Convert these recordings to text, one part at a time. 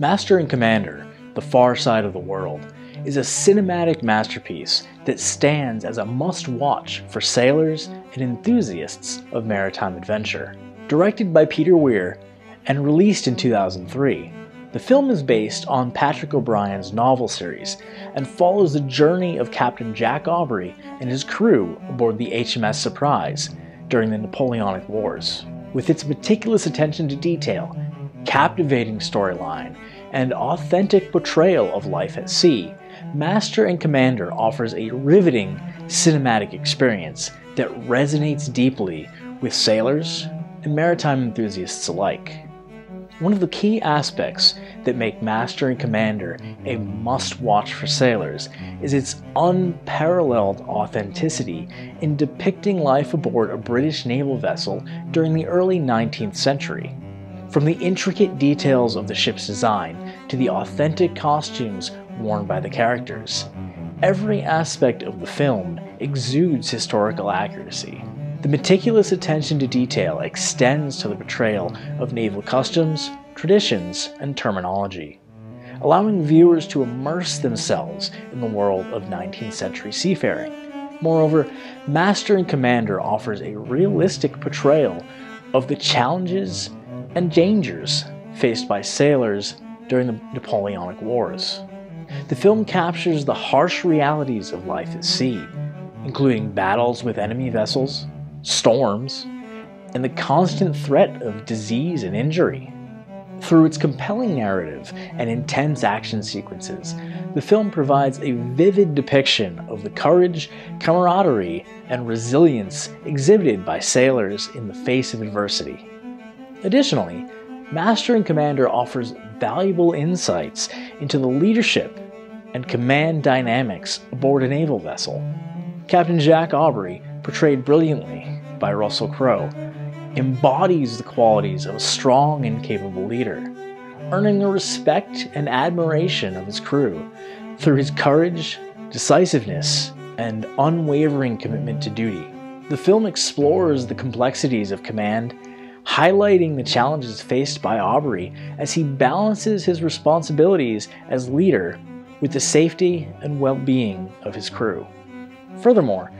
Master and Commander, The Far Side of the World, is a cinematic masterpiece that stands as a must watch for sailors and enthusiasts of maritime adventure. Directed by Peter Weir and released in 2003, the film is based on Patrick O'Brian's novel series and follows the journey of Captain Jack Aubrey and his crew aboard the HMS Surprise during the Napoleonic Wars. With its meticulous attention to detail, captivating storyline, and authentic portrayal of life at sea, Master and Commander offers a riveting cinematic experience that resonates deeply with sailors and maritime enthusiasts alike. One of the key aspects that make Master and Commander a must watch for sailors is its unparalleled authenticity in depicting life aboard a British naval vessel during the early 19th century. From the intricate details of the ship's design to the authentic costumes worn by the characters, every aspect of the film exudes historical accuracy. The meticulous attention to detail extends to the portrayal of naval customs, traditions, and terminology, allowing viewers to immerse themselves in the world of 19th century seafaring. Moreover, Master and Commander offers a realistic portrayal of the challenges and dangers faced by sailors during the Napoleonic Wars. The film captures the harsh realities of life at sea, including battles with enemy vessels, storms, and the constant threat of disease and injury. Through its compelling narrative and intense action sequences, the film provides a vivid depiction of the courage, camaraderie, and resilience exhibited by sailors in the face of adversity. Additionally, Master and Commander offers valuable insights into the leadership and command dynamics aboard a naval vessel. Captain Jack Aubrey, portrayed brilliantly by Russell Crowe, embodies the qualities of a strong and capable leader, earning the respect and admiration of his crew through his courage, decisiveness, and unwavering commitment to duty. The film explores the complexities of command highlighting the challenges faced by Aubrey as he balances his responsibilities as leader with the safety and well being of his crew. Furthermore,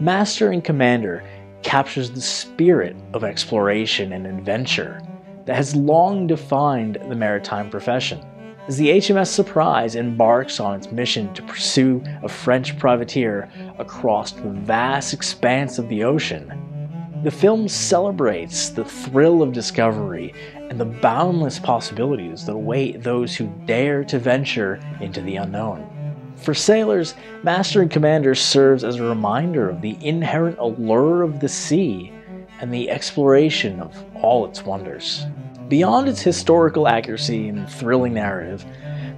Master and Commander captures the spirit of exploration and adventure that has long defined the maritime profession. As the HMS Surprise embarks on its mission to pursue a French privateer across the vast expanse of the ocean, the film celebrates the thrill of discovery and the boundless possibilities that await those who dare to venture into the unknown. For sailors, Master and Commander serves as a reminder of the inherent allure of the sea and the exploration of all its wonders. Beyond its historical accuracy and thrilling narrative,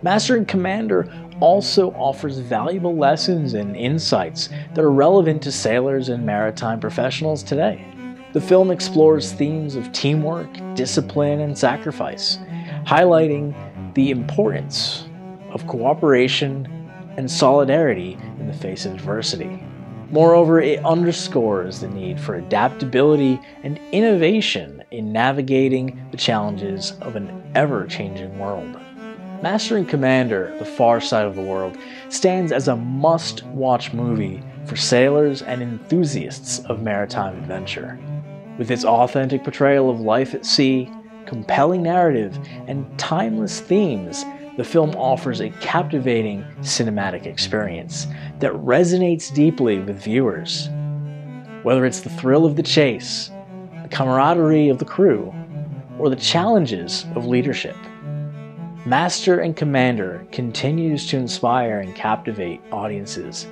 Master and Commander also offers valuable lessons and insights that are relevant to sailors and maritime professionals today. The film explores themes of teamwork, discipline, and sacrifice, highlighting the importance of cooperation and solidarity in the face of adversity. Moreover, it underscores the need for adaptability and innovation in navigating the challenges of an ever changing world. Master and Commander, The Far Side of the World, stands as a must watch movie for sailors and enthusiasts of maritime adventure. With its authentic portrayal of life at sea, compelling narrative, and timeless themes, the film offers a captivating cinematic experience that resonates deeply with viewers. Whether it's the thrill of the chase, the camaraderie of the crew, or the challenges of leadership, Master and Commander continues to inspire and captivate audiences,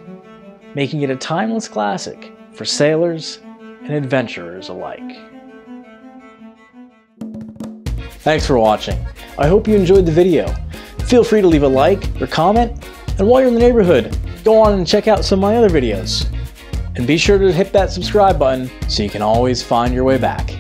making it a timeless classic for sailors and adventurers alike. Thanks for watching. I hope you enjoyed the video. Feel free to leave a like or comment, and while you're in the neighborhood, go on and check out some of my other videos. And be sure to hit that subscribe button so you can always find your way back.